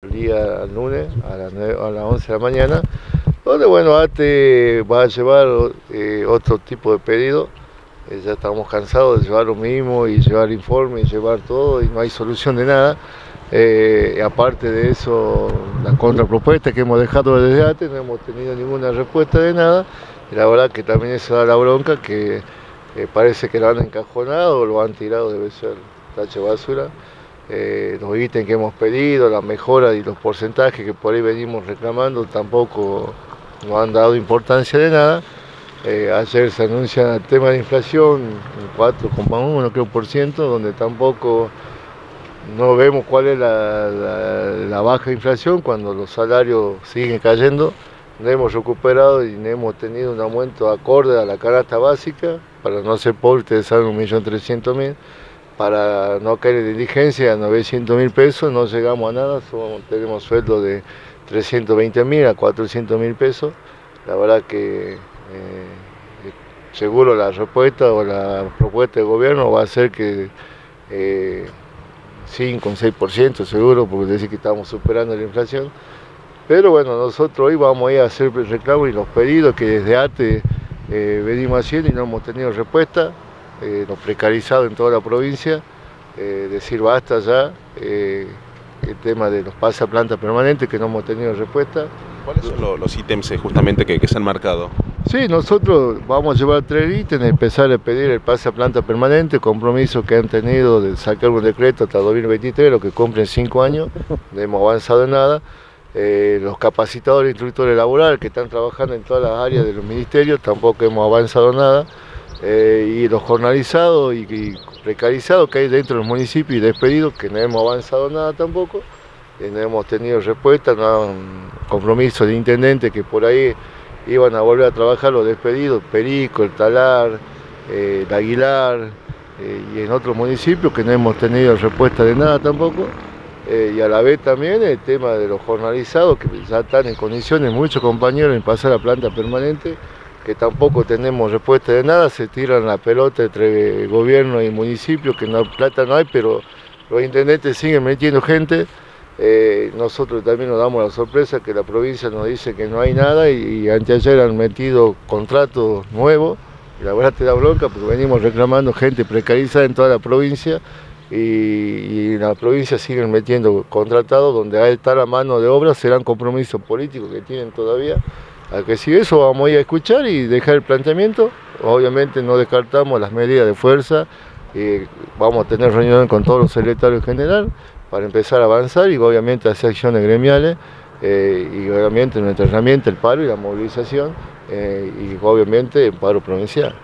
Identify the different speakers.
Speaker 1: el día lunes a las, 11 de la mañana, donde bueno, ATE va a llevar eh, otro tipo de pedido. Eh, ya estamos cansados de llevar lo mismo y llevar informe y llevar todo y no hay solución de nada. Eh, aparte de eso, la contrapropuesta que hemos dejado desde ATE, no hemos tenido ninguna respuesta de nada. La verdad que también eso da la bronca que parece que lo han encajonado lo han tirado, debe ser tache basura eh, los ítems que hemos pedido, la mejora y los porcentajes que por ahí venimos reclamando tampoco nos han dado importancia de nada. Eh, ayer se anuncia el tema de inflación, 4,1 creo por ciento, donde tampoco no vemos cuál es la, baja inflación cuando los salarios siguen cayendo. No hemos recuperado y no hemos tenido un aumento acorde a la canasta básica, para no ser pobre ustedes saben 1.300.000 para no caer en indigencia, 900 mil pesos, no llegamos a nada, tenemos sueldo de 320 mil a 400 mil pesos. La verdad que eh, seguro la respuesta o la propuesta del gobierno va a ser que eh, 5 o 6% seguro, porque decir que estamos superando la inflación. Pero bueno, nosotros hoy vamos a ir a hacer reclamo y los pedidos que desde ATE eh, venimos haciendo y no hemos tenido respuesta eh, los precarizados en toda la provincia, eh, decir basta ya, eh, el tema de los pasaplantas permanentes que no hemos tenido respuesta.
Speaker 2: ¿Cuáles son los, ítems eh, justamente que, se han marcado?
Speaker 1: Sí, nosotros vamos a llevar tres ítems, empezar a pedir el pase a planta permanente, compromiso que han tenido de sacar un decreto hasta 2023, lo que cumplen cinco años, no hemos avanzado en nada. los capacitadores e instructores laborales que están trabajando en todas las áreas de los ministerios, tampoco hemos avanzado nada. Eh, y los jornalizados y, precarizados que hay dentro del municipio y despedidos, que no hemos avanzado nada tampoco, eh, no hemos tenido respuesta, no un compromiso de intendente que por ahí iban a volver a trabajar los despedidos, Perico, el Talar, eh, el Aguilar y en otros municipios que no hemos tenido respuesta de nada tampoco. y a la vez también el tema de los jornalizados que ya están en condiciones, muchos compañeros en pasar a planta permanente, que tampoco tenemos respuesta de nada, se tiran la pelota entre gobierno y municipio, que no, plata no hay, pero los intendentes siguen metiendo gente. Eh, nosotros también nos damos la sorpresa que la provincia nos dice que no hay nada y, anteayer han metido contratos nuevos. Y la verdad te da bronca porque venimos reclamando gente precarizada en toda la provincia y, la provincia siguen metiendo contratados donde está la mano de obra, serán compromisos políticos que tienen todavía. A que si eso vamos a ir a escuchar y dejar el planteamiento, obviamente no descartamos las medidas de fuerza, y vamos a tener reuniones con todos los secretarios general para empezar a avanzar y obviamente hacer acciones gremiales eh, y obviamente nuestra herramienta el paro y la movilización eh, y obviamente el paro provincial.